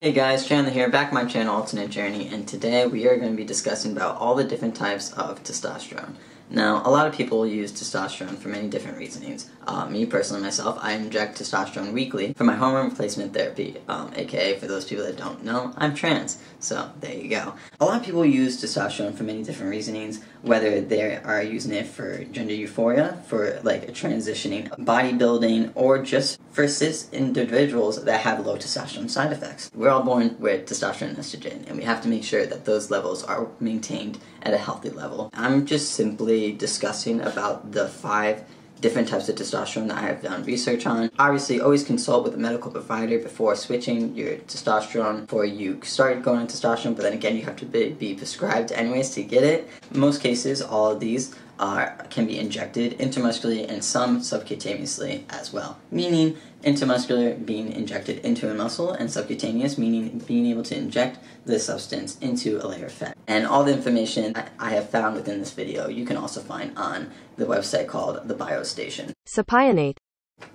Hey guys, Chandler here, back my channel Alternate Journey, and today we are going to be discussing about all the different types of testosterone. Now, a lot of people use testosterone for many different reasonings. Uh, me personally, myself, I inject testosterone weekly for my hormone replacement therapy, um, aka for those people that don't know, I'm trans. So, there you go. A lot of people use testosterone for many different reasonings, whether they are using it for gender euphoria, for like transitioning, bodybuilding, or just for cis individuals that have low testosterone side effects. We're all born with testosterone and estrogen, and we have to make sure that those levels are maintained at a healthy level. I'm just simply discussing about the five different types of testosterone that I have done research on. Obviously, always consult with a medical provider before switching your testosterone before you start going on testosterone, but then again, you have to be, be prescribed anyways to get it. In most cases, all of these are, can be injected intramuscularly and some subcutaneously as well. Meaning, intramuscular being injected into a muscle, and subcutaneous meaning being able to inject the substance into a layer of fat. And all the information I have found within this video, you can also find on the website called the BioStation. Cypionate.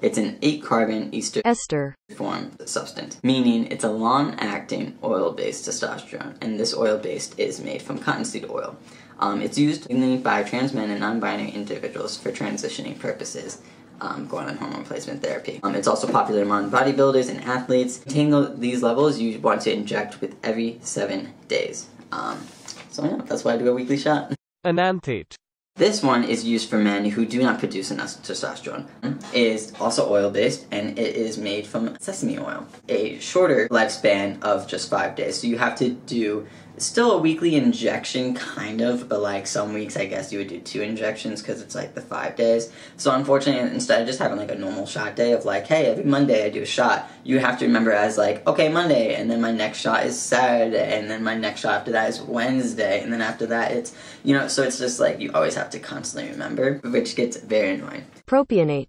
It's an 8 carbon ester ester form substance, meaning it's a long acting oil based testosterone, and this oil based is made from cottonseed oil. Um, it's used mainly by trans men and non binary individuals for transitioning purposes. Um, going on hormone replacement therapy. Um, it's also popular among bodybuilders and athletes. To maintain these levels, you want to inject with every seven days. Um, so yeah, that's why I do a weekly shot. Enanthate. This one is used for men who do not produce enough testosterone. It is also oil based and it is made from sesame oil. A shorter lifespan of just five days. So you have to do still a weekly injection kind of but like some weeks i guess you would do two injections because it's like the five days. So unfortunately instead of just having like a normal shot day of like hey every monday i do a shot you have to remember as like okay monday and then my next shot is saturday and then my next shot after that is wednesday and then after that it's you know so it's just like you always have to constantly remember which gets very annoying. Propionate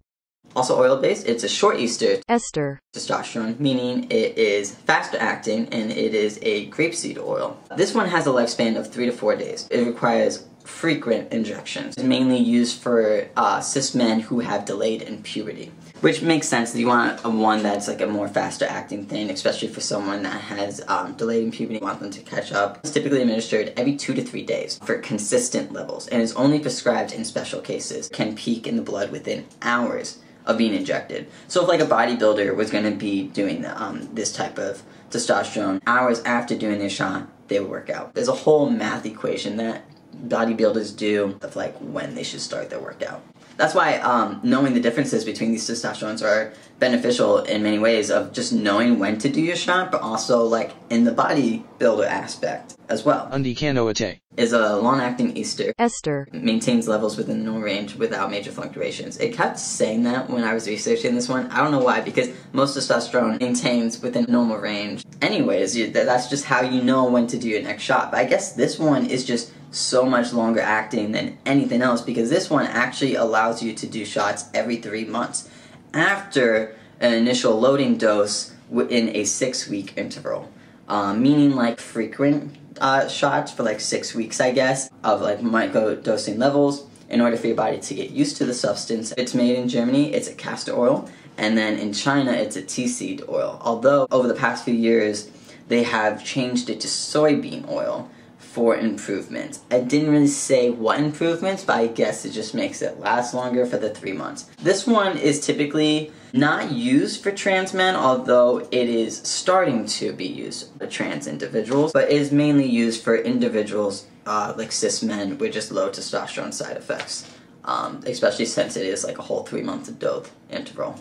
also oil based, it's a short ester ester testosterone, meaning it is faster acting and it is a grapeseed oil. This one has a lifespan of three to four days. It requires frequent injections. It's mainly used for uh, cis men who have delayed in puberty. Which makes sense. You want a one that's like a more faster acting thing, especially for someone that has um, delayed in puberty. You want them to catch up. It's typically administered every two to three days for consistent levels, and is only prescribed in special cases. Can peak in the blood within hours of being injected. So if like a bodybuilder was going to be doing um, this type of testosterone, hours after doing their shot, they would work out. There's a whole math equation that bodybuilders do of like when they should start their workout. That's why um, knowing the differences between these testosterones are beneficial in many ways of just knowing when to do your shot, but also like in the bodybuilder aspect as well. Undecanoate is a long-acting ester. Ester maintains levels within the normal range without major fluctuations. It kept saying that when I was researching this one. I don't know why, because most testosterone maintains within normal range. Anyways, you, that's just how you know when to do your next shot. But I guess this one is just so much longer acting than anything else because this one actually allows you to do shots every three months after an initial loading dose within a six week interval. Uh, meaning like frequent uh, shots for like six weeks, I guess, of like micro dosing levels in order for your body to get used to the substance. It's made in Germany, it's a castor oil, and then in China, it's a tea seed oil. Although over the past few years, they have changed it to soybean oil for improvements. I didn't really say what improvements, but I guess it just makes it last longer for the three months. This one is typically not used for trans men, although it is starting to be used for trans individuals, but is mainly used for individuals uh, like cis men with just low testosterone side effects. Um, especially since it is like a whole three month dose interval.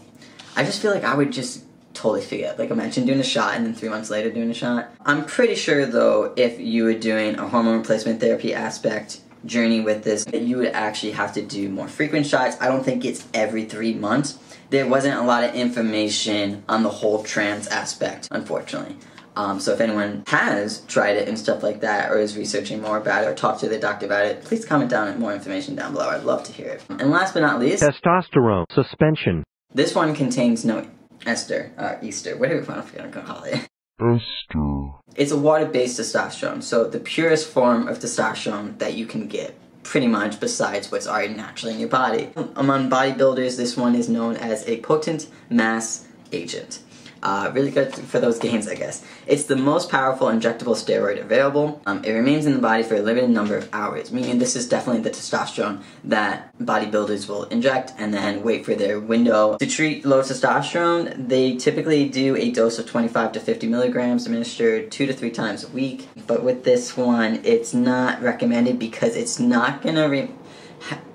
I just feel like I would just totally forget. Like I imagine doing a shot and then three months later doing a shot. I'm pretty sure though if you were doing a hormone replacement therapy aspect journey with this that you would actually have to do more frequent shots. I don't think it's every three months. There wasn't a lot of information on the whole trans aspect, unfortunately. Um, so if anyone has tried it and stuff like that, or is researching more about it, or talked to the doctor about it, please comment down and more information down below. I'd love to hear it. And last but not least, testosterone suspension. This one contains no ester, uh, Easter. What do we want to call it? Ester. It's a water-based testosterone, so the purest form of testosterone that you can get, pretty much besides what's already naturally in your body. Among bodybuilders, this one is known as a potent mass agent. Uh, really good for those gains, I guess. It's the most powerful injectable steroid available. Um, it remains in the body for a limited number of hours, meaning this is definitely the testosterone that bodybuilders will inject and then wait for their window. To treat low testosterone, they typically do a dose of 25 to 50 milligrams administered two to three times a week. But with this one, it's not recommended because it's not going to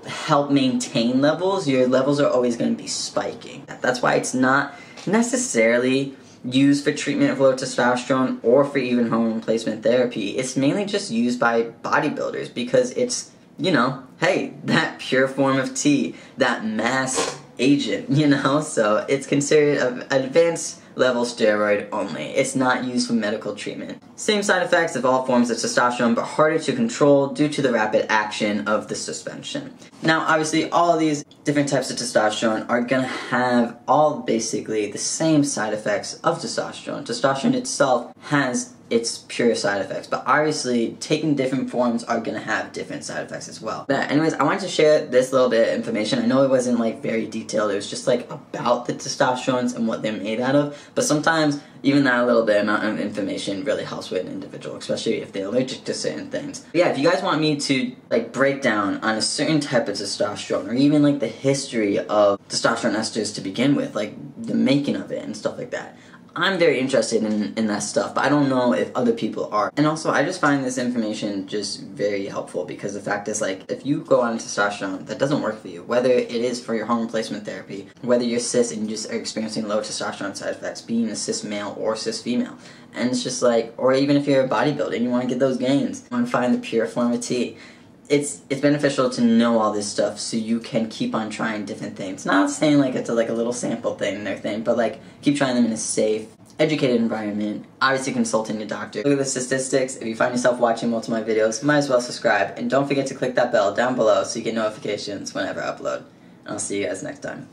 help maintain levels. Your levels are always going to be spiking. That's why it's not necessarily used for treatment of low testosterone or for even hormone replacement therapy. It's mainly just used by bodybuilders because it's, you know, hey, that pure form of T, that mass agent, you know? So it's considered an advanced level steroid only. It's not used for medical treatment. Same side effects of all forms of testosterone, but harder to control due to the rapid action of the suspension. Now, obviously, all these different types of testosterone are gonna have all basically the same side effects of testosterone. Testosterone itself has its pure side effects. But obviously, taking different forms are gonna have different side effects as well. But anyways, I wanted to share this little bit of information. I know it wasn't like very detailed. It was just like about the testosterones and what they're made out of. But sometimes even that little bit amount of information really helps with an individual, especially if they're allergic to certain things. But yeah, if you guys want me to like break down on a certain type of testosterone or even like the history of testosterone esters to begin with, like the making of it and stuff like that, I'm very interested in, in that stuff, but I don't know if other people are. And also, I just find this information just very helpful because the fact is, like, if you go on testosterone that doesn't work for you, whether it is for your hormone replacement therapy, whether you're cis and you just are experiencing low testosterone side effects, being a cis male or cis female, and it's just like, or even if you're a bodybuilder and you want to get those gains, you want to find the pure form of T it's it's beneficial to know all this stuff so you can keep on trying different things. Not saying like it's a, like a little sample thing and everything, but like keep trying them in a safe, educated environment. Obviously consulting your doctor. Look at the statistics. If you find yourself watching multiple of my videos, might as well subscribe. And don't forget to click that bell down below so you get notifications whenever I upload. And I'll see you guys next time.